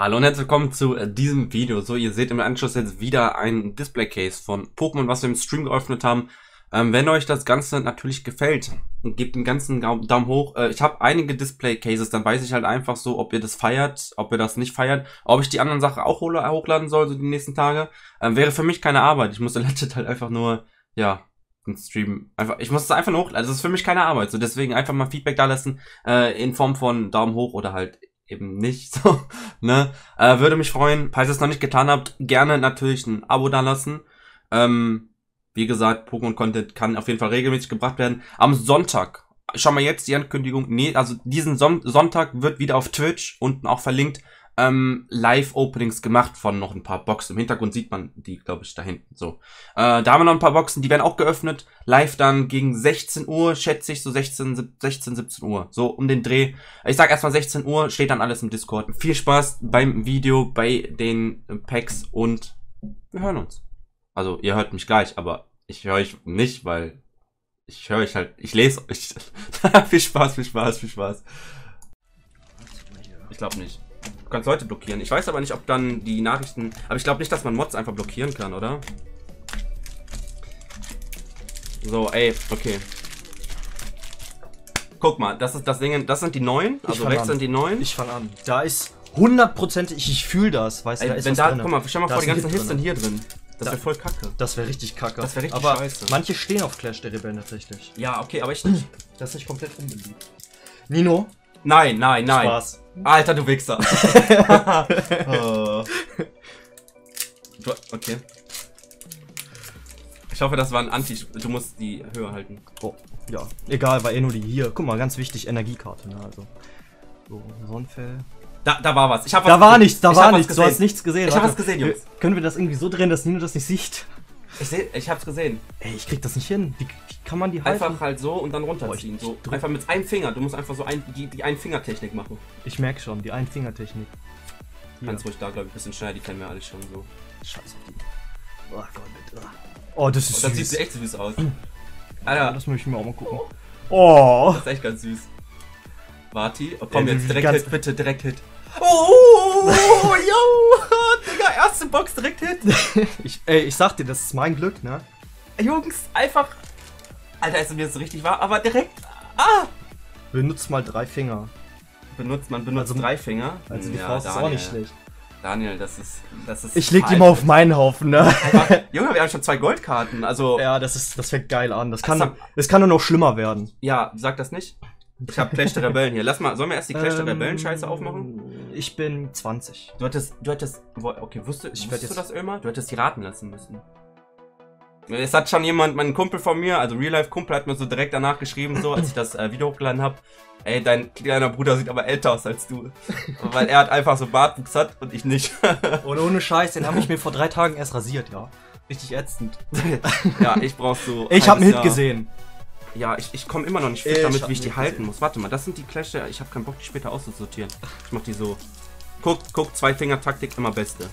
Hallo und herzlich willkommen zu äh, diesem Video. So, ihr seht im Anschluss jetzt wieder ein Display Case von Pokémon, was wir im Stream geöffnet haben. Ähm, wenn euch das Ganze natürlich gefällt, gebt einen ganzen Daumen hoch. Äh, ich habe einige Display Cases, dann weiß ich halt einfach so, ob ihr das feiert, ob ihr das nicht feiert, ob ich die anderen Sachen auch hochladen soll, so die nächsten Tage. Ähm, wäre für mich keine Arbeit. Ich muss legit halt einfach nur, ja, einen Stream einfach, ich muss es einfach nur hochladen. Also, das ist für mich keine Arbeit. So, deswegen einfach mal Feedback da lassen, äh, in Form von Daumen hoch oder halt eben nicht. So, ne? Äh, würde mich freuen, falls ihr es noch nicht getan habt, gerne natürlich ein Abo da lassen. Ähm, wie gesagt, Pokémon-Content kann auf jeden Fall regelmäßig gebracht werden. Am Sonntag, schau mal jetzt die Ankündigung, nee, also diesen Son Sonntag wird wieder auf Twitch unten auch verlinkt ähm, Live-Openings gemacht von noch ein paar Boxen. Im Hintergrund sieht man die, glaube ich, da hinten. So. Äh, da haben wir noch ein paar Boxen, die werden auch geöffnet. Live dann gegen 16 Uhr, schätze ich, so 16, 16, 17 Uhr. So um den Dreh. Ich sag erstmal 16 Uhr, steht dann alles im Discord. Viel Spaß beim Video, bei den Packs und wir hören uns. Also, ihr hört mich gleich, aber ich höre euch nicht, weil ich höre euch halt, ich lese euch. viel Spaß, viel Spaß, viel Spaß. Ich glaube nicht. Du kannst Leute blockieren. Ich weiß aber nicht, ob dann die Nachrichten... Aber ich glaube nicht, dass man Mods einfach blockieren kann, oder? So, ey, okay. Guck mal, das ist das Ding, das sind die neuen, also rechts sind die neuen. Ich fange an. Da ist hundertprozentig, ich, ich fühle das, weißt du, da ist wenn da, drin. guck mal, stell mal da vor, die ganzen Hits sind hier drin. Das da, wäre voll kacke. Das wäre richtig kacke. Das wäre richtig aber scheiße. Manche stehen auf Clash der Rebellen tatsächlich. Ja, okay, aber ich nicht. Das ist nicht komplett unbeliebt. Nino? Nein, nein, nein. Spaß. Alter, du Wichser. oh. Okay. Ich hoffe, das war ein Anti... Du musst die höher halten. Oh, ja. Egal, war eh nur die hier. Guck mal, ganz wichtig, Energiekarte, ne? Also. So, Sonnenfell. Da, da war was. Ich hab was da war nichts, da war nichts. Du hast nichts gesehen. Ich hab was gesehen, Jungs. Können wir das irgendwie so drehen, dass Nino das nicht sieht? Ich, seh, ich hab's gesehen. Ey, ich krieg das nicht hin. Wie, kann man die halten? Einfach halt so und dann runterziehen. so. Einfach mit einem Finger. Du musst einfach so ein, die, die Ein-Finger-Technik machen. Ich merke schon, die Ein-Finger-Technik. Kannst ruhig da, glaube ich, ein bisschen schneller. Die kennen wir alle schon so. Scheiße. Oh Gott, bitte. Oh, das ist oh, Das süß. sieht echt süß aus. Alter. Das möchte ich mir auch mal gucken. Oh. Das ist echt ganz süß. Warte. Oh, komm, jetzt direkt Hit, bitte, direkt Hit. Oh, yo, Digga, erste Box direkt Hit. ich, ey, ich sag dir, das ist mein Glück, ne? Jungs, einfach. Alter, ist mir das so richtig wahr, aber direkt. Ah! Benutzt mal drei Finger. Benutzt, man benutzt also, drei Finger. Also die ja, Faust Daniel. ist auch nicht schlecht. Daniel, das ist. Das ist ich leg die mal auf meinen Haufen, ne? Einfach, Junge, wir haben schon zwei Goldkarten, also. Ja, das ist, das fängt geil an. Das kann, das kann nur noch schlimmer werden. Ja, sag das nicht. Ich hab Clash der Rebellen hier. Lass mal, sollen wir erst die Clash der Rebellen Scheiße ähm, aufmachen? Ich bin 20. Du hattest, du hattest, okay, wusstest, ich wusstest du das immer? Du hättest die raten lassen müssen. Es hat schon jemand, mein Kumpel von mir, also Real Life Kumpel, hat mir so direkt danach geschrieben, so als ich das äh, Video hochgeladen habe. Ey, dein kleiner Bruder sieht aber älter aus als du. Weil er hat einfach so Bartwuchs hat und ich nicht. Oder ohne Scheiß, den habe ich mir vor drei Tagen erst rasiert, ja. Richtig ätzend. ja, ich brauch so. Ich habe einen Hit gesehen. Ja, ich, ich komme immer noch nicht fit ich damit, wie ich die halten gesehen. muss. Warte mal, das sind die Clash, ich habe keinen Bock, die später auszusortieren. Ich mach die so. Guck, guck, zwei Finger Taktik immer beste.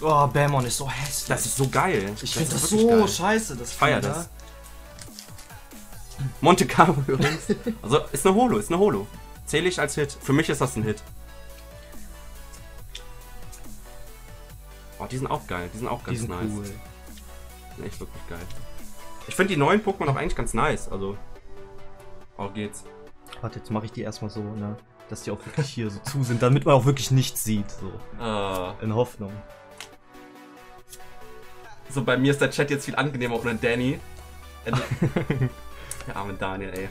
Oh, Bamon ist so hässlich. Das ist so geil. Ich finde das, so geil. scheiße. Das feier das. Monte Carlo übrigens. Also ist eine Holo, ist eine Holo. Zähle ich als Hit. Für mich ist das ein Hit. Oh, die sind auch geil. Die sind auch ganz die sind nice. Cool. Die sind echt wirklich geil. Ich finde die neuen Pokémon auch eigentlich ganz nice. Also. Auch geht's. Warte, jetzt mache ich die erstmal so, ne? Dass die auch wirklich hier so zu sind, damit man auch wirklich nichts sieht. So. Uh. In Hoffnung. So, bei mir ist der Chat jetzt viel angenehmer ohne Danny. Der arme Daniel, ey.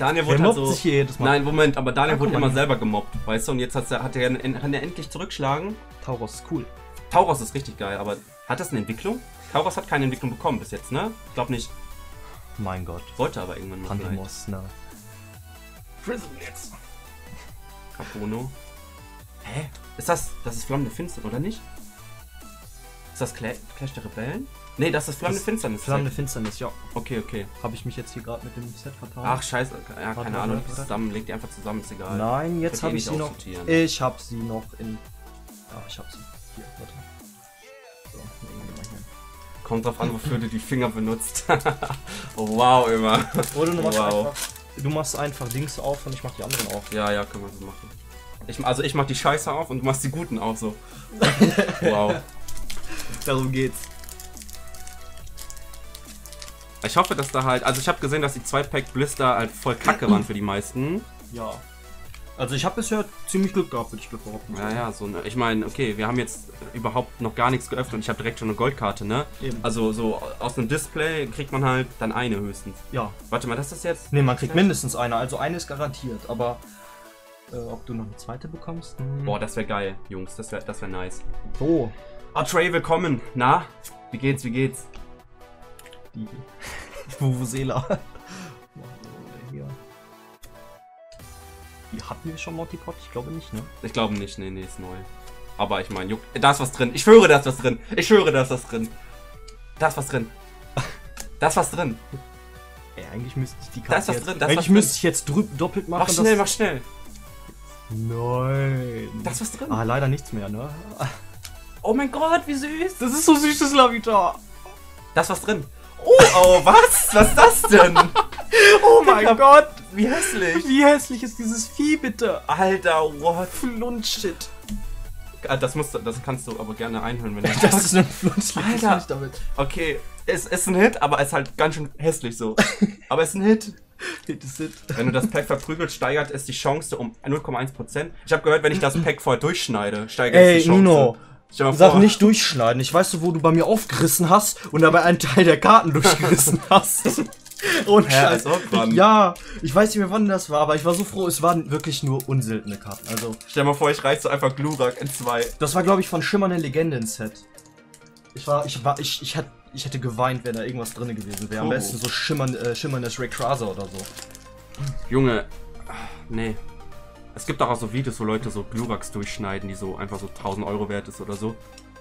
Daniel wurde halt so. Sich jedes Mal. Nein, Moment, aber Daniel wurde immer selber gemobbt, weißt du? Und jetzt hat er, hat er, kann er endlich zurückschlagen. Tauros ist cool. Tauros ist richtig geil, aber hat das eine Entwicklung? Tauros hat keine Entwicklung bekommen bis jetzt, ne? Ich glaube nicht. Mein Gott. Wollte aber irgendwann mal. Pandemos, ne? Prism jetzt. Capono. Hä? Ist das. Das ist Flammende Finster, oder nicht? Ist das Cla Clash der Rebellen? Nee, das ist Flammende Finsternis. Flammende Finsternis, ja. Okay, okay. Habe ich mich jetzt hier gerade mit dem Set vertan? Ach, scheiße. Ja, keine Ahnung. Zusammen, leg die einfach zusammen, ist egal. Nein, jetzt habe ich sie noch. Ich habe sie noch in. Ja, ich habe sie. Hier, warte. Kommt drauf an, wofür du die Finger benutzt. oh, wow, immer. Oder du machst, wow. einfach, du machst einfach Dings auf und ich mach die anderen auf. Ja, ja, können wir so machen. Ich, also ich mach die Scheiße auf und du machst die Guten auf so. wow. Darum geht's. Ich hoffe, dass da halt. Also ich habe gesehen, dass die 2-Pack Blister halt voll kacke waren für die meisten. Ja. Also ich habe bisher ziemlich Glück gehabt, würde ich behaupten. Ja, ja, so ne, Ich meine, okay, wir haben jetzt überhaupt noch gar nichts geöffnet und ich habe direkt schon eine Goldkarte, ne? Eben. Also so aus einem Display kriegt man halt dann eine höchstens. Ja. Warte mal, das ist jetzt. Ne, man kriegt mindestens eine, also eine ist garantiert, aber äh, ob du noch eine zweite bekommst? Hm. Boah, das wäre geil, Jungs, das wäre das wär nice. So. Ah, Trey, willkommen. Na? Wie geht's, wie geht's? Die Vuvuzela. Hatten wir schon Monty Pot? Ich glaube nicht, ne? Ich glaube nicht, nee, nee, ist neu. Aber ich meine, juckt. Da ist was drin. Ich schwöre, da ist was drin. Ich schwöre, da ist was drin. Da ist was drin. Da ist was drin. Ey, eigentlich müsste ich die Da ist was jetzt, drin, da ist was Eigentlich drin. müsste ich jetzt drüb, doppelt machen. Mach schnell, mach schnell. Nein. Da ist was drin. Ah, leider nichts mehr, ne? Oh mein Gott, wie süß. Das ist so süß, das Lavita. Da ist was drin. Oh, oh, was? Was ist das denn? Oh mein Gott. Wie hässlich. Wie hässlich ist dieses Vieh, bitte? Alter, what? Flunshit. Ah, Das, musst du, das kannst du aber gerne einhören, wenn du Das ist ein Flunshit. Alter. nicht damit. Okay, es ist ein Hit, aber es ist halt ganz schön hässlich so. Aber es ist ein Hit. Das ist it. Wenn du das Pack verprügelt, steigert es die Chance um 0,1%. Ich habe gehört, wenn ich das Pack vorher durchschneide, steigert es die Chance. Nino. Sag nicht durchschneiden. Ich weiß, wo du bei mir aufgerissen hast und dabei einen Teil der Karten durchgerissen hast. Als ob, wann? Ja, ich weiß nicht mehr, wann das war, aber ich war so froh, es waren wirklich nur unseltene Karten. Also, Stell mal vor, ich reiß so einfach Glurak in zwei. das war, glaube ich, von Schimmernde Legenden-Set. Ich war, ich war, ich, ich, hätt, ich hätte geweint, wenn da irgendwas drin gewesen wäre. Am Oh. besten so schimmern, äh, schimmerndes Rayquaza oder so. Junge, nee. Es gibt auch so Videos, wo Leute so Gluraks durchschneiden, die so einfach so 1000 Euro wert ist oder so.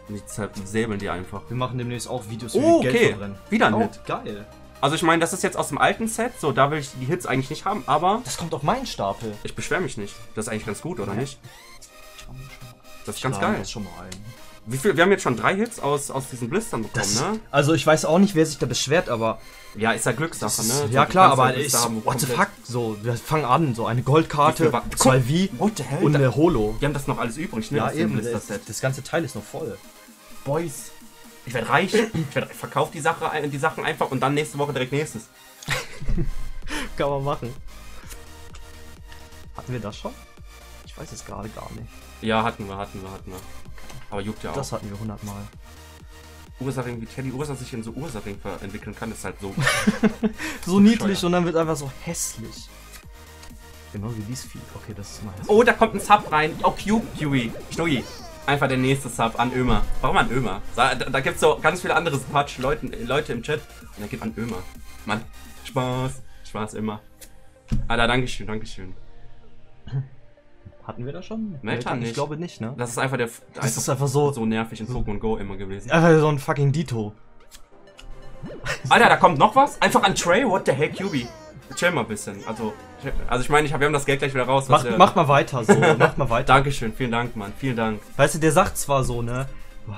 Und die säbeln die einfach. Wir machen demnächst auch Videos, wie Oh, wir Geld okay. verbrennen. Wieder ein Oh, Hit. geil. Also ich meine, das ist jetzt aus dem alten Set, so da will ich die Hits eigentlich nicht haben, aber Das kommt auf meinen Stapel. ich beschwere mich nicht. Das ist eigentlich ganz gut, oder nicht? Das ist ganz Schlagen geil. Das schon mal ein. Wie viel? Wir haben jetzt schon drei Hits aus, aus diesen Blistern bekommen, Das, ne? Also ich weiß auch nicht, wer sich da beschwert, aber Ja, ist ja Glückssache, ne? So, ja klar, aber ja haben, wo what the fuck, so, wir fangen an, so eine Wie Goldkarte, war- zwei V What the hell? und eine Holo. Die haben das noch alles übrig, ne? Ja das eben, das, das ganze Teil ist noch voll. Boys. Ich werde reich. Ich werd, verkauf die, Sache, die Sachen einfach und dann nächste Woche direkt nächstes. Kann man machen. Hatten wir das schon? Ich weiß es gerade gar nicht. Ja, hatten wir, hatten wir, hatten wir. Aber juckt ja auch. Das hatten wir 100 Mal. Ursaring, wie Teddy Ursa sich in so Ursaring entwickeln kann, ist halt so. So niedlich und dann wird einfach so hässlich. Genau wie dies Vieh. Okay, das ist mal hässlich. Oh, da kommt ein Sub rein. Oh, Cube, Kiwi. Schnuggi. Einfach der nächste Sub an Ömer. Warum an Ömer? Da, da, da gibt es so ganz viele andere Patsch Leute, Leute im Chat. Und dann geht an Ömer. Mann, Spaß. Spaß immer. Alter, Dankeschön, Dankeschön. Hatten wir das schon? Meltan Ich nicht. glaube nicht, ne? Das ist einfach der. Das ist einfach so, so nervig in Pokémon Go immer gewesen. einfach so ein fucking Dito. Alter, da kommt noch was? Einfach an Trey? What the hell, QB? Chill mal ein bisschen. Also, also ich meine, ich hab, wir haben das Geld gleich wieder raus. was Macht, wir- macht mal weiter so, macht mal weiter. Dankeschön, vielen Dank, Mann. Vielen Dank. Weißt du, der sagt zwar so, ne?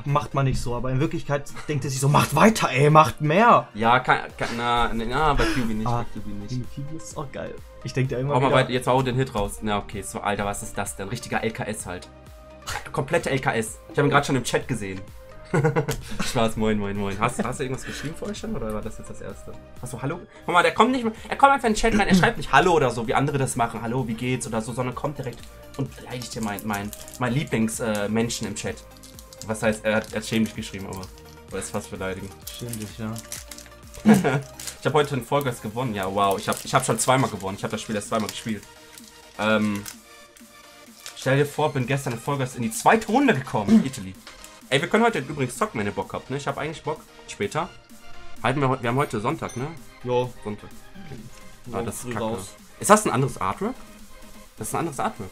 Macht man nicht so, aber in Wirklichkeit denkt er sich so, macht weiter, ey, macht mehr. Ja, kann, kann, na, na, bei QB nicht, Ah, bei QB nicht. Die ist auch geil. Ich denke da immer Hau mal weiter, jetzt hau den Hit raus. Na, okay, so, Alter, was ist das denn? Richtiger LKS halt. Komplette LKS. Ich habe ihn gerade schon im Chat gesehen. Spaß, moin, moin, moin. Hast, hast du irgendwas geschrieben vorher schon oder war das jetzt das erste? Achso, hallo? Guck mal, der kommt nicht mehr. Er kommt einfach in den Chat rein, er schreibt nicht Hallo oder so, wie andere das machen. Hallo, wie geht's oder so, sondern kommt direkt und beleidigt hier mein, mein, mein Lieblingsmenschen äh, im Chat. Was heißt, er hat, er hat schämlich geschrieben, aber. Aber ist fast beleidigend. Stimmt, dich, ja. Ich habe heute einen Vollgas gewonnen. Ja, wow. Ich habe ich hab schon zweimal gewonnen. Ich habe das Spiel erst zweimal gespielt. Ähm, stell dir vor, bin gestern in Vollgas in die zweite Runde gekommen. Italy. Ey, wir können heute übrigens zocken, wenn ihr Bock habt. Ne? Ich habe eigentlich Bock. Später. Halten wir, wir haben heute Sonntag, ne? Jo, Sonntag. Ja, Ah, das ist kacke. raus. Ist das ein anderes Artwork? Das ist ein anderes Artwork.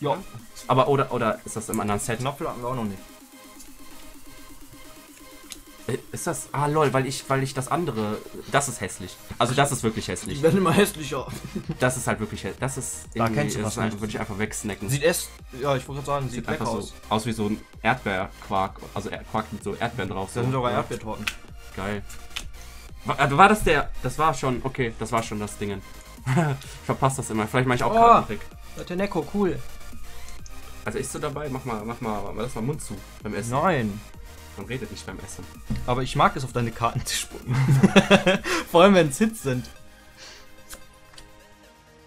Ja. Aber, oder, oder ist das im anderen Set? Knopfel hatten wir auch noch nicht. Äh, Ist das. Ah, lol, weil ich, weil ich das andere. Das ist hässlich. Also, das ist wirklich hässlich. werden immer hässlicher. Das ist halt wirklich hässlich. Das ist. Da kennst du das einfach- nicht. würde ich einfach wegsnacken. Sieht es, ja, ich wollte gerade sagen, sieht, Sieht einfach so aus. aus wie so ein Erdbeerquark. Also Er- Quark mit so Erdbeeren drauf. Da so. sind sogar Ja, Erdbeertorten. Geil. War, also war das der. Das war schon. Okay, das war schon das Dingen. ich verpasse das immer. Vielleicht mache ich auch Oh. Kartentrick. Neko, cool. Also isst du dabei? Mach mal, mach mal, lass mal Mund zu beim Essen. Nein. Man redet nicht beim Essen. Aber ich mag es, auf deine Karten zu spucken. Vor allem, wenn es Hits sind.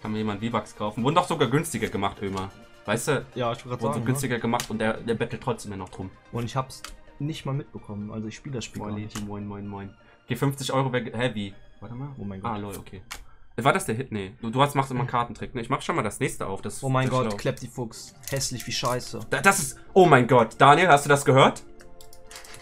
Kann mir jemand V-Bucks kaufen. Wurden doch sogar günstiger gemacht, Ömer. Weißt du? Ja, ich wollte Wurden so sagen. ne? günstiger gemacht und der, der bettelt trotzdem noch drum. Und ich hab's nicht mal mitbekommen. Also ich spiele das Spiel Moin, moin, moin, moin. Okay, 50 Euro weg. Wie? Warte mal. Oh mein Gott. Ah, lol, okay. War das der Hit? Nee. Du, du hast, machst immer einen Kartentrick, ne? Ich mach schon mal das nächste auf. Das, Oh mein Gott, die Fuchs. Hässlich wie Scheiße. Da- Das ist. Oh mein Gott. Daniel, hast du das gehört?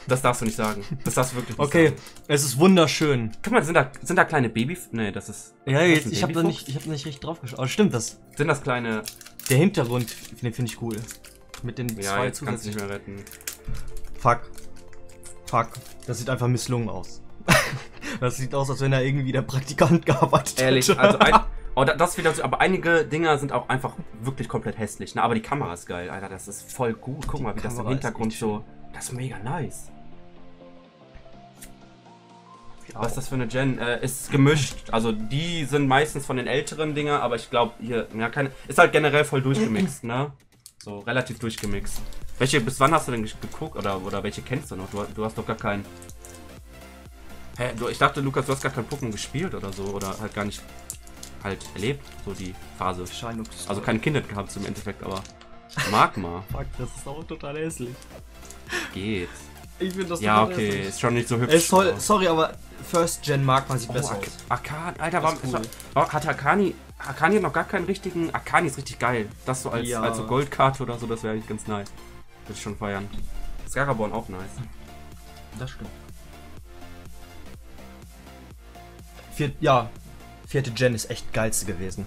Das darfst du nicht sagen. Das darfst du wirklich nicht Okay, sagen. es ist wunderschön. Guck mal, sind da, sind da kleine Baby. Nee, das ist. Ja, ist jetzt, ich habe da nicht, ich hab da nicht richtig drauf geschaut. Aber stimmt, das, Sind das kleine. der Hintergrund, den finde ich cool. Mit den Ja, zwei jetzt kannst du nicht mehr retten. Fuck. Fuck. Das sieht einfach misslungen aus. das sieht aus, als wenn er irgendwie der Praktikant gearbeitet Ehrlich, hätte. also ein, oh, da- das wieder, aber einige Dinger sind auch einfach wirklich komplett hässlich. Ne? Aber die Kamera ist geil, Alter, das ist voll gut. Guck mal, wie das im Kamera Hintergrund so, das ist mega nice. Was ist das für eine Gen? Äh, ist gemischt, also die sind meistens von den älteren Dinger, aber ich glaube hier, ja keine, ist halt generell voll durchgemixt, ne? So relativ durchgemixt. Welche, bis wann hast du denn ge- geguckt oder, oder welche kennst du noch? Du, du hast doch gar keinen. Hä, du, ich dachte, Lukas, du hast gar kein Pokémon gespielt oder so, oder halt gar nicht halt erlebt, so die Phase. Also kein Kind gehabt im Endeffekt, aber mag mal. Fuck, das ist auch total hässlich. Geht. Ich finde das Ja, okay, hässlich. ist schon nicht so hübsch. Es ist toll, aber- sorry, aber First Gen mag man sieht Oh, besser Ak aus. Akani, Alter, warum cool. warum hat Akani, Akani hat noch gar keinen richtigen, Akani ist richtig geil. Das so als, Ja. als so Goldkarte oder so, das wäre eigentlich ganz nice. Würde ich schon feiern. Scaraborn auch nice. Das stimmt. Vier, ja, vierte Gen ist echt geilste gewesen.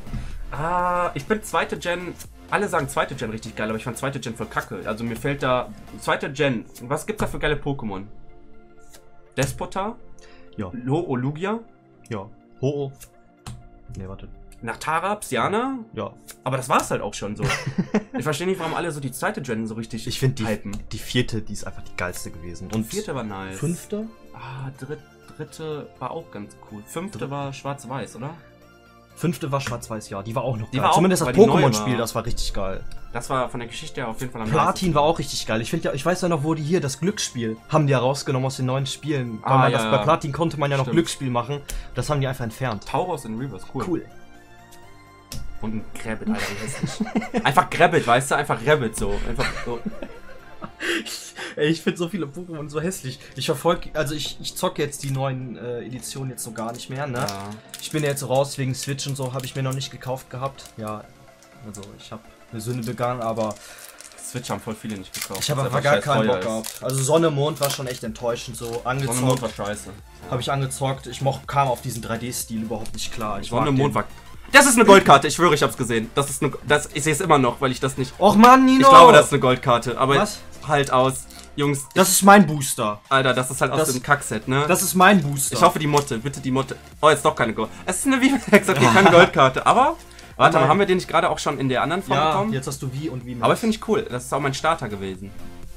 Ah, ich bin zweite Gen. Alle sagen zweite Gen richtig geil, aber ich fand zweite Gen voll kacke. Also mir fällt da. Zweite Gen. Was gibt's da für geile Pokémon? Despota? Ja. Lo Olugia? Ja. Ho. Ne, warte. Nachtara? Psyana? Ja. Aber das war's halt auch schon so. ich verstehe nicht, warum alle so die zweite Gen so richtig Ich finde die, die vierte, die ist einfach die geilste gewesen. Und Vierte war nice. fünfte? Ah, dritt, dritte war auch ganz cool. Fünfte war schwarz-weiß, oder? Fünfte war schwarz-weiß, ja. Die war auch noch Die geil. war auch- Zumindest das Pokémon-Spiel, das war richtig geil. Das war von der Geschichte her auf jeden Fall am Platin war auch richtig geil. Ich finde ja, ich weiß ja noch, wo die hier das Glücksspiel haben die ja rausgenommen aus den neuen Spielen. Ah, ja, das, ja. bei Platin konnte man ja noch Stimmt. Glücksspiel machen. Das haben die einfach entfernt. Tauros in Reverse, cool. Cool. Und ein Grabbit, Alter, wie hässlich. Einfach Grabbit, weißt du? Einfach Rabbit so. Einfach so. Ey, ich finde so viele Pokémon so hässlich. Ich verfolge, also ich, ich zocke jetzt die neuen äh, Editionen jetzt so gar nicht mehr, ne? Ja. Ich bin ja jetzt raus wegen Switch und so, habe ich mir noch nicht gekauft gehabt. Ja, also ich habe eine Sünde begangen, aber Switch haben voll viele nicht gekauft. ich habe einfach gar scheiß keinen Bock gehabt. Also Sonne, Mond war schon echt enttäuschend, so Sonne Mond angezockt. war scheiße. Habe ich angezockt. Ich moch, kam auf diesen 3D-Stil überhaupt nicht klar. Ich Sonne Mond war. Das ist eine Goldkarte, ich schwöre, ich hab's gesehen. Das ist eine, das, ich sehe es immer noch, weil ich das nicht. Och Mann, Nino! Ich glaube, das ist eine Goldkarte, aber Was? Halt aus. Jungs, Das ist mein Booster. Alter, das ist halt aus Das- dem Kackset, ne? Das ist mein Booster. ich hoffe, die Motte, bitte die Motte. Oh, jetzt doch keine Gold. Es ist eine Vivex, okay, keine Goldkarte. Aber, warte mal, nein. haben wir den nicht gerade auch schon in der anderen Form ja, bekommen? jetzt hast du wie und wie. Aber finde ich cool, das ist auch mein Starter gewesen.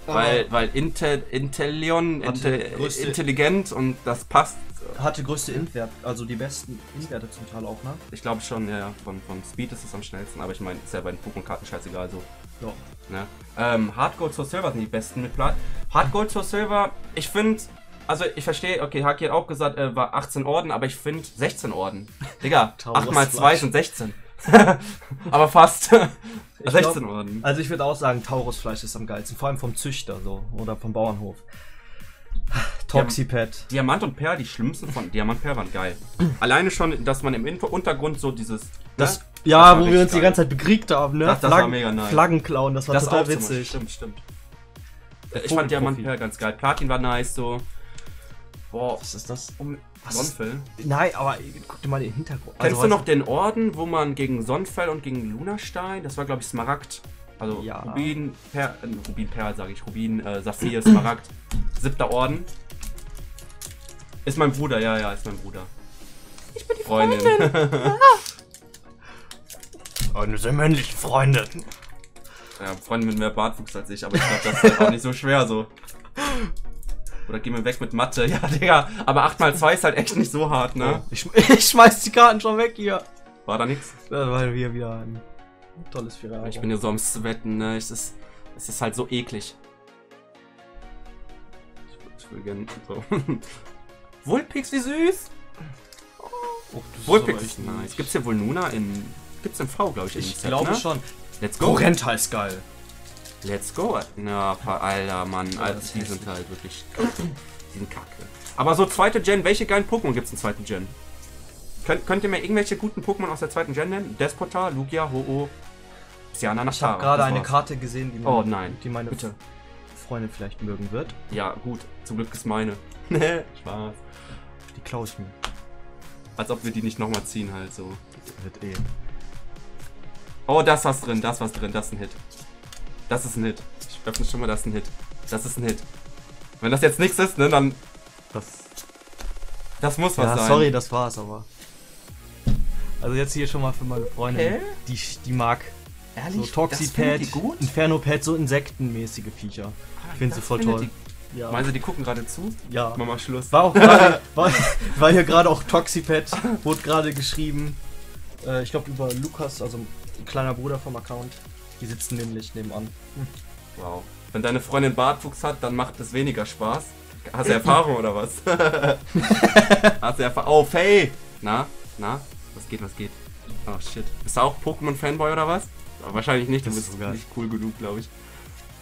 Weil, weil Intel, Intellion, Hatte Inte, größte- intelligent und das passt. hatte größte Int-Wert, also die besten Int-Werte zum Teil auch, ne? Ich glaube schon, ja, ja, von, von Speed ist es am schnellsten, aber ich meine, ist ja bei den Pokémon-Karten scheißegal so. Ja. Ne? Ähm, Hardgold zur Silver sind die besten mit Plat. Hardgold zur Silver, ich finde, also ich verstehe, okay, Haki hat auch gesagt, äh, war 18 Orden, aber ich finde 16 Orden. Digga, Taurus 8 mal 2 Fleisch. sind 16. aber fast. 16 glaub- Orden. Also ich würde auch sagen, Taurusfleisch ist am geilsten, vor allem vom Züchter so oder vom Bauernhof. Toxipad. Diamant und Perl, die schlimmsten von Diamant und Perl waren geil. Alleine schon, dass man im Info Untergrund so dieses. Das, ne? Ja, wo wir uns die geil. ganze Zeit bekriegt haben, ne? Das- das war mega nice. Flaggen klauen, das war Das total witzig. Stimmt, stimmt. Äh, Ich fand Diamant und Perl ganz geil. Platin war nice so. Boah, Was ist das? um Was Sonnenfell. Nein, aber guck dir mal den Hintergrund. Kennst Also, du noch den Orden, wo man gegen Sonnenfell und gegen Lunastein, das war glaube ich Smaragd, also Ja. Rubin, per, äh, Rubin Perl sage ich, Rubin, äh, Saphir, Smaragd, siebter Orden. Ist mein Bruder, ja, ja, ist mein Bruder. Ich bin die Freundin. Eine sehr männliche Freundin. ja, Freundin mit mehr Bartwuchs als ich, aber ich glaube, das ist halt auch nicht so schwer so. Oder geh mir weg mit Mathe. Ja, Digga, aber 8x2 ist halt echt nicht so hart, ne? Ich, ich schmeiß die Karten schon weg hier. War da nix? Da war wir wieder ein Tolles Ferrari. Ich bin ja so am Sweaten, ne? Es ist, es ist halt so eklig. Ich, ich will gerne so. Vulpix, wie süß! Oh, echt nice. Gibt's hier wohl Nuna in. Gibt's in V, glaube ich, in Ich Set, glaube ne? schon. Let's go! Gorenta ist geil. Let's go! Na, alter Mann, Ja, Alter, das ist die sind halt wirklich. Die sind kacke. Aber so zweite Gen, welche geilen Pokémon gibt's in zweiten Gen? Könnt, könnt ihr mir irgendwelche guten Pokémon aus der zweiten Gen nennen? Despota, Lugia, Ho-Oh, Siana, Ich habe gerade Das eine. Karte gesehen, die, Oh nein, die meine bitte. Freundin vielleicht mögen wird. Ja, gut. Zum Glück ist meine. Nee, Spaß. Die klaue ich mir. Als ob wir die nicht nochmal ziehen halt so. Wird eh. Oh, da ist was drin, da ist was drin, das ist ein Hit. Das ist ein Hit. Ich öffne schon mal, das ist ein Hit. Das ist ein Hit. Wenn das jetzt nichts ist, ne, dann. Das. Das muss was Ja, sein. sorry, das war's aber. Also jetzt hier schon mal für meine Freundin. Hä? Die, die mag so Toxipad? Infernopad, so insektenmäßige Viecher. Ich finde sie Das voll toll. Ja. Meinst du, die gucken gerade zu? ja. Machen wir mal Schluss. War auch gerade, war, war hier gerade auch Toxipad, wurde gerade geschrieben. Äh, ich glaube über Lukas, also ein kleiner Bruder vom Account. Die sitzen nämlich nebenan. Wow. Wenn deine Freundin Bartwuchs hat, dann macht es weniger Spaß. Hast du Erfahrung oder was? Hast du Erfahrung? Oh, Faye! Na? Na? Was geht, was geht? Oh shit. Bist du auch Pokémon-Fanboy oder was? Aber wahrscheinlich nicht, du Das bist ist so geil. nicht cool genug, glaube ich.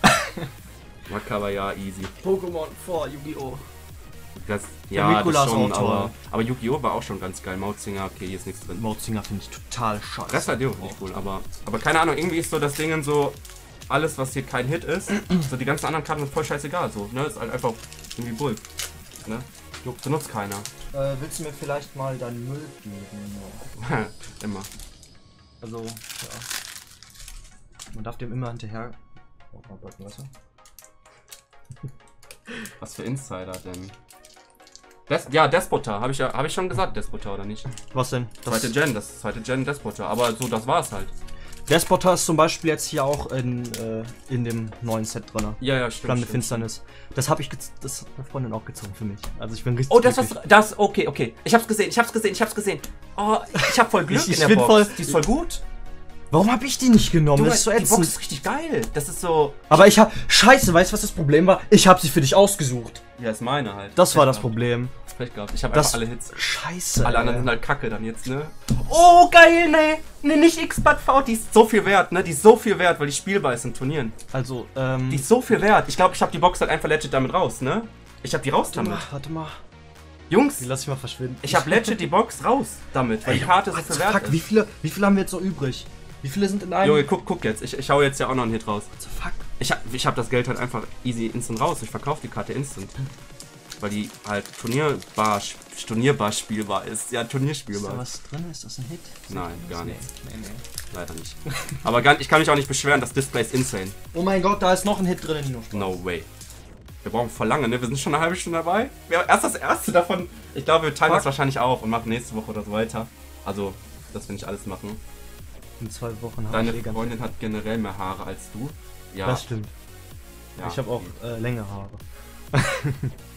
Makaber, ja, easy. Pokémon vor Yu-Gi-Oh! Das, Der ja, Mikulas das schon, auch toll. aber, aber Yu-Gi-Oh! war auch schon ganz geil. Mautzinger, okay, hier ist nichts drin. Mautzinger finde ich total scheiße. Restadio finde ich cool, aber, aber keine Ahnung, irgendwie ist so das Ding so, alles was hier kein Hit ist, so die ganzen anderen Karten sind voll scheißegal, so, ne, ist halt einfach irgendwie Bull, ne, Juckt, benutzt keiner, Äh, willst du mir vielleicht mal deinen Müll geben? immer. Also, ja. Man darf dem immer hinterher. Oh, weißt du? Was für Insider denn? Des, ja, Despota, habe ich ja, habe ich schon gesagt, Despota oder nicht? Was denn? Zweite Gen, das ist zweite Gen Despota, aber so, das war's halt. Despotar ist zum Beispiel jetzt hier auch in, äh, in dem neuen Set drin. Ja, ja, stimmt. Flammende stimmt. Finsternis. Das habe ich das hat meine Freundin auch gezogen für mich. Also ich bin richtig. Oh, das glücklich. was, das, okay, okay. Ich hab's gesehen, ich hab's gesehen, ich hab's gesehen. Oh, ich hab voll Glück Ich- ich in der bin Box. voll- die ist voll gut. Warum habe ich die nicht genommen? Junge, das ist so die Box ätzend. ist richtig geil. Das ist so. Aber ich hab. Scheiße, weißt du, was das Problem war? Ich habe sie für dich ausgesucht. Ja, ist meine halt. Das war das Pech Problem. gehabt. Pech gehabt. Ich hab Das- einfach alle Hits. Scheiße. Alle ey. anderen sind halt kacke dann jetzt, ne? Oh, geil, ne? Ne, nicht X-Bad V, die ist so viel wert, ne? Die ist so viel wert, weil die spielbar ist in Turnieren. Also, ähm. Die ist so viel wert. Ich glaube, ich habe die Box halt einfach legit damit raus, ne? Ich habe die raus warte damit. mal, warte mal. Jungs, Die lass ich mal verschwinden. ich habe legit die Box raus damit, weil die Karte so viel wert Fuck, wie ist. viele, wie viele haben wir jetzt so übrig? Wie viele sind in einem? Junge, guck, guck jetzt. Ich, ich hau jetzt ja auch noch einen Hit raus. What the fuck? Ich hab, ich hab das Geld halt einfach easy instant raus. Ich verkaufe die Karte instant. Weil die halt Turnierbar, Turnierbar spielbar ist. Ja, Ist Turnierspielbar. da was drin? Ist das ein Hit? Nein, gar Nee, nichts. nee, nee. Leider nicht. Aber gar, ich kann mich auch nicht beschweren, das Display ist insane. Oh mein Gott, da ist noch ein Hit drin. No way. Wir brauchen voll lange, ne? Wir sind schon eine halbe Stunde dabei. Wir erst das erste davon. Ich glaube, wir teilen Fuck. das wahrscheinlich auf und machen nächste Woche oder so weiter. Also, dass wir nicht alles machen. In zwei Wochen habe Deine ich eh Freundin hat generell mehr Haare als du. Ja. Das stimmt. ja. Ich habe auch äh, längere Haare.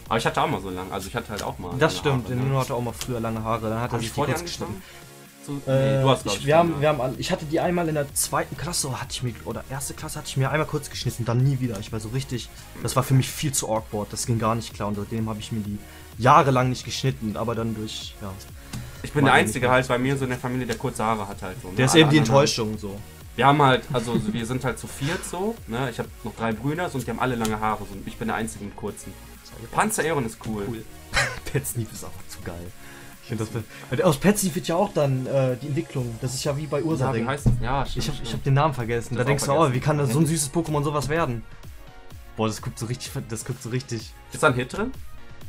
Aber ich hatte auch mal so lang. Also ich hatte halt auch mal. Das stimmt, Haare, der ne? Hatte auch mal früher lange Haare, dann hat er sich ich die kurz geschnitten. Äh, nee, du hast, glaub ich, ich, wir, haben, wir haben alle, ich hatte die einmal in der zweiten Klasse, hatte ich mir, oder erste Klasse hatte ich mir einmal kurz geschnitten, dann nie wieder. Ich war so richtig, das war für mich viel zu awkward, das ging gar nicht klar und seitdem habe ich mir die jahrelang nicht geschnitten, aber dann durch, ja. Ich bin der Einzige halt bei mir so in der Familie, der kurze Haare hat halt so. ne? Der ist eben die Enttäuschung so. Wir haben halt, also so- wir sind halt zu viert so. Ne? Ich habe noch drei Brüder und die haben alle lange Haare. So. und Ich bin der Einzige mit kurzen. Panzer Aeron ist cool. Cool. Pet Sneak ist auch zu geil. Ich finde das. weil Aus Pet Sneak wird ja auch dann äh, die Entwicklung. Das ist ja wie bei Ja, Ursa. wie heißt das? Ja, stimmt. ich habe ich hab den Namen vergessen. Das da denkst auch du, oh, vergessen. wie kann das so ein süßes Pokémon sowas werden? Boah, das guckt so richtig. Das guckt so richtig. Ist da ein Hit drin?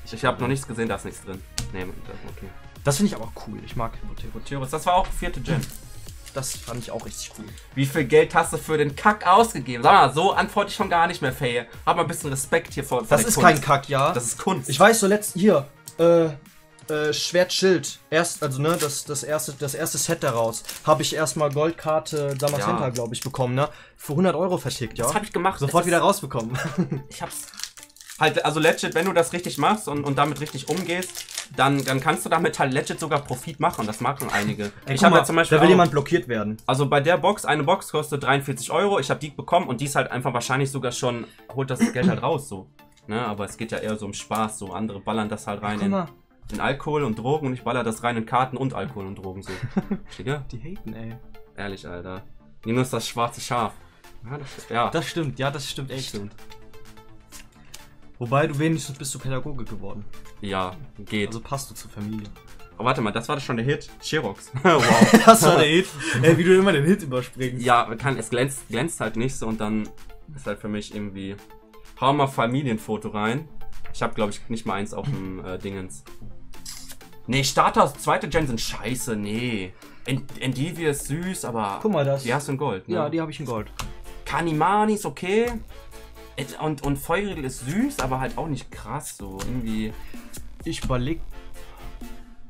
Ich, ich habe noch nichts gesehen, da ist nichts drin. Nee, okay. Das finde ich aber cool. Ich mag. Gutierrez, das war auch vierte Gen. Das fand ich auch richtig cool. Wie viel Geld hast du für den Kack ausgegeben? Sag mal, so antworte ich schon gar nicht mehr, Faye. Hab mal ein bisschen Respekt hier vor. Das ist Kunst. kein Kack, ja. Das ist Kunst. ich weiß so letzt hier. Äh. Äh, Schwertschild. Erst, also ne, das, das erste, das erste Set daraus. Habe ich erstmal Goldkarte Samacenta, Ja. glaube ich, bekommen, ne? Für 100 Euro vertickt, ja. das habe ich gemacht. Sofort wieder rausbekommen. Ich hab's. Halt, also legit, wenn du das richtig machst und, und damit richtig umgehst, dann, dann kannst du damit halt legit sogar Profit machen. Das machen einige. Ey, ich habe ja zum Beispiel da will auch- jemand blockiert werden. Also bei der Box, eine Box kostet 43 Euro. Ich habe die bekommen und die ist halt einfach wahrscheinlich sogar schon, holt das Geld halt raus so. Ne, aber es geht ja eher so um Spaß. So andere ballern das halt rein Guck in, Alkohol und Drogen und ich baller das rein in Karten und Alkohol und Drogen so. Digga, die haten, ey. ehrlich, Alter. Nino ist das schwarze Schaf. Ja, das, ja, Das stimmt, ja, das stimmt echt. stimmt. Wobei du wenigstens bist du Pädagoge geworden. Ja, geht. Also passt du zur Familie. oh, warte mal, das war schon der Hit. Chirox. wow. Das war der Hit. Ey, wie du immer den Hit überspringst. Ja, kann, es glänzt, glänzt halt nicht so und dann ist halt für mich irgendwie. Hau mal Familienfoto rein. Ich habe glaube ich nicht mal eins auf dem äh, Dingens. Nee, Starter zweite Gen sind scheiße, nee. En- Endivie ist süß, aber. Guck mal, das. Die hast du in Gold, ne? Ja, die habe ich in Gold. Kanimani ist okay. Und, und Feurigel ist süß, aber halt auch nicht krass, so irgendwie. Ich überleg.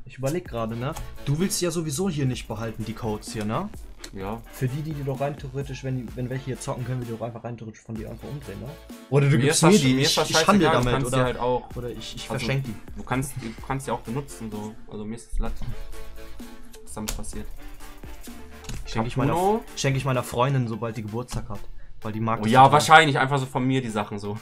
Ich überleg gerade, ne? Du willst ja sowieso hier nicht behalten, die Codes hier, ne? Ja. Für die, die die doch rein theoretisch, wenn, wenn welche hier zocken, können wir die doch einfach rein theoretisch von dir einfach umdrehen, ne? Oder du Mir gibst mir die, mir ich, ich handle du damit, oder, halt auch. oder ich, ich Also- verschenke die. Du kannst, du kannst die auch benutzen, so. Also mir ist das Latte. Was damit passiert? Schenke ich, meiner, schenke ich meiner Freundin, sobald die Geburtstag hat. Weil die mag Oh ja, total. wahrscheinlich einfach so von mir die Sachen so.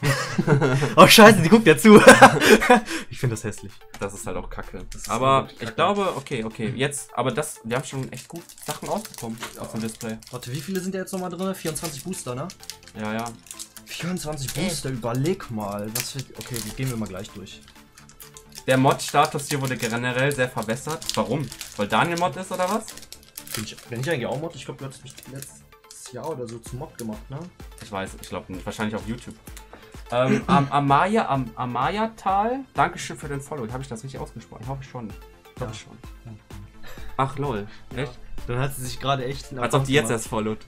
Oh scheiße, die guckt ja zu. ich finde das hässlich. Das ist halt auch kacke. Aber wirklich ich kacke. glaube, okay, okay, jetzt, aber das, wir haben schon echt gut Sachen rausbekommen auf dem Display. Warte, wie viele sind da jetzt nochmal drin? 24 Booster, ne? Ja, ja. 24 Booster, überleg mal. Was für, okay, die gehen wir mal gleich durch. Der Mod-Status hier wurde generell sehr verbessert. Warum? Weil Daniel Mod ist oder was? Bin ich, bin ich eigentlich auch Mod? Ich glaube, du hast mich letztes Jahr oder so zum Mod gemacht, ne? Ich weiß, ich glaube wahrscheinlich auf YouTube. Ähm, am, Amaya, am, Amaya-Tal, Dankeschön für den Follow. Habe ich das richtig ausgesprochen? Ich hoffe schon. Ich hoffe Ja. schon. Ach lol. Echt? Dann hat sie sich gerade echt. Als ob die jetzt erst followt.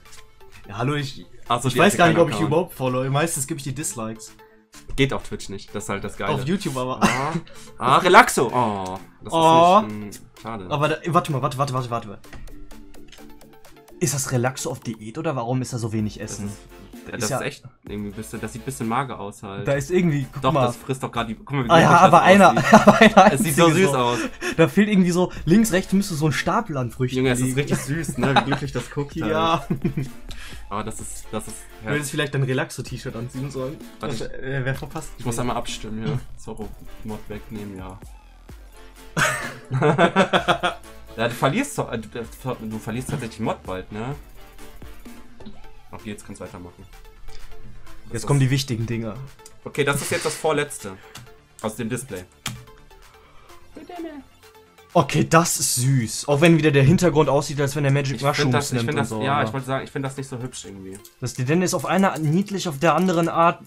Ja, hallo, ich. Achso, Ich weiß gar nicht, ob ich überhaupt follow. Meistens gebe ich die Dislikes. Geht auf Twitch nicht. Das ist halt das Geile. Auf YouTube aber. Ah, ah Relaxo. Oh, das Oh. ist nicht, hm, schade. Aber da, warte mal, warte, warte, warte, warte. Ist das Relaxo auf Diät oder warum ist da so wenig das Essen? ist, das Ist ist, ja- echt irgendwie ein bisschen, das sieht ein bisschen mager aus halt. Da ist irgendwie, guck Doch, mal. das frisst doch gerade die. Guck mal, wie ah ja, das aber einer, aussieht. aber einer Es sieht so süß aus. Da fehlt irgendwie so, links, rechts müsste so ein Stapel an Früchten Junge, es ist richtig süß, ne? Wie glücklich das guckt. Halt. Ja. Aber das ist, das ist. Du hättest vielleicht dein Relaxo-T-Shirt anziehen sollen. Das, äh, Wer verpasst? Ich muss einmal abstimmen, ja. Zorro Mod wegnehmen, ja. ja, du verlierst, so- äh, du, du verlierst tatsächlich Mod bald, ne? Okay, jetzt kannst du weitermachen. Das Jetzt kommen die wichtigen Dinge. Okay, das ist jetzt das vorletzte. Aus dem Display. Okay, das ist süß. Auch wenn wieder der Hintergrund aussieht, als wenn der Magic Ich Mushrooms das, nimmt und das, so. ja, aber ich wollte sagen, ich finde das nicht so hübsch irgendwie. Das Dedenne ist auf einer Art niedlich, auf der anderen Art.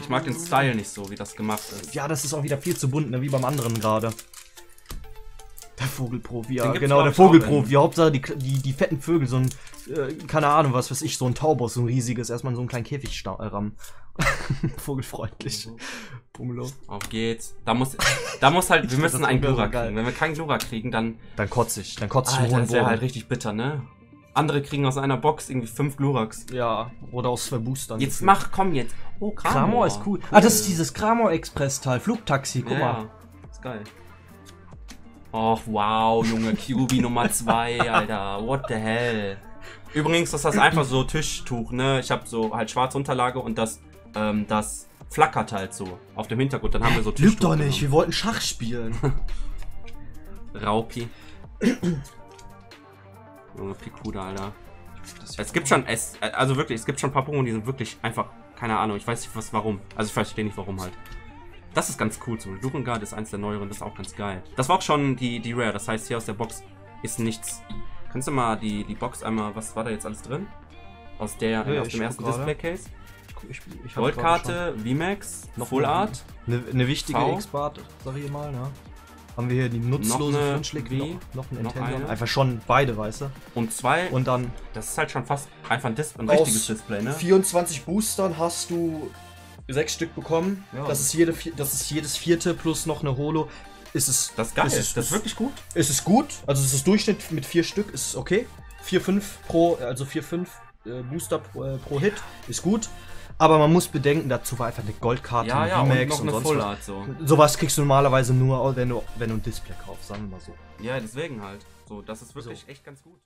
Ich mag den Style nicht so, wie das gemacht ist. Ja, das ist auch wieder viel zu bunt, ne? wie beim anderen gerade. Der Vogelprofi, ja, Den gibt's, genau, der Vogelprofi. Hauptsache die, die, die fetten Vögel, so ein, äh, keine Ahnung, was weiß ich, so ein Taubos, so ein riesiges, erstmal in so einen kleinen Käfig äh, rammen. Vogelfreundlich. Pumelo. Auf geht's. Da muss, da muss halt, wir müssen einen Glura kriegen. Wenn wir keinen Glura kriegen, dann, Dann kotze ich, dann kotze ich Alter, das wäre halt richtig bitter, ne? Andere kriegen aus einer Box irgendwie fünf Gluraks. Ja, oder aus zwei Boostern. Jetzt mach, komm jetzt. Oh, Kramor ist cool. Ah, das ist dieses Kramor Express-Teil, Flugtaxi, guck ja, mal. Ja, ist geil. Och, wow, Junge, QB Nummer 2, Alter. What the hell? Übrigens ist das einfach so Tischtuch, ne? Ich habe so halt schwarze Unterlage und das, ähm, das flackert halt so auf dem Hintergrund. Dann haben wir so Tischtuch. Lüg doch nicht, genommen. wir wollten Schach spielen. Raupi. Junge, Pikuda, Alter. Es gibt schon, es, also wirklich, es gibt schon ein paar Pokémon, die sind wirklich einfach, keine Ahnung, ich weiß nicht was, warum. Also ich verstehe nicht warum halt. Das ist ganz cool so. Lurengard ist eins der neueren, das ist auch ganz geil. Das war auch schon die, die Rare, das heißt hier aus der Box ist nichts. Kannst du mal die, die Box einmal, was war da jetzt alles drin? Aus der, Ja, aus dem ersten. Display-Case? Ich, ich Goldkarte, VMAX, Noch Full eine- Art. Eine, eine wichtige. X-Bart, sag ich mal, ne? Haben wir hier die nutzlose V, noch, noch ein noch eine. Einfach schon beide, weißt du? Und zwei, Und dann das ist halt schon fast einfach ein, Dis ein richtiges Display, ne? 24 Boostern hast du sechs Stück bekommen. Ja. Das, ist jede, das ist jedes vierte plus noch eine Holo. Ist es, Das ist geil, ist das es, ist wirklich gut. ist es gut. Also es ist Durchschnitt mit vier Stück, ist es okay. 4, 5 pro, also 4, 5 äh, Booster pro, äh, pro Hit, ist gut. Aber man muss bedenken, dazu war einfach eine Goldkarte, Ja, ja, und Remax noch eine sonst Full was. Art so. Sowas kriegst du normalerweise nur, wenn du, wenn du ein Display kaufst, sagen wir mal so. Ja, deswegen halt. So, das ist wirklich echt ganz gut.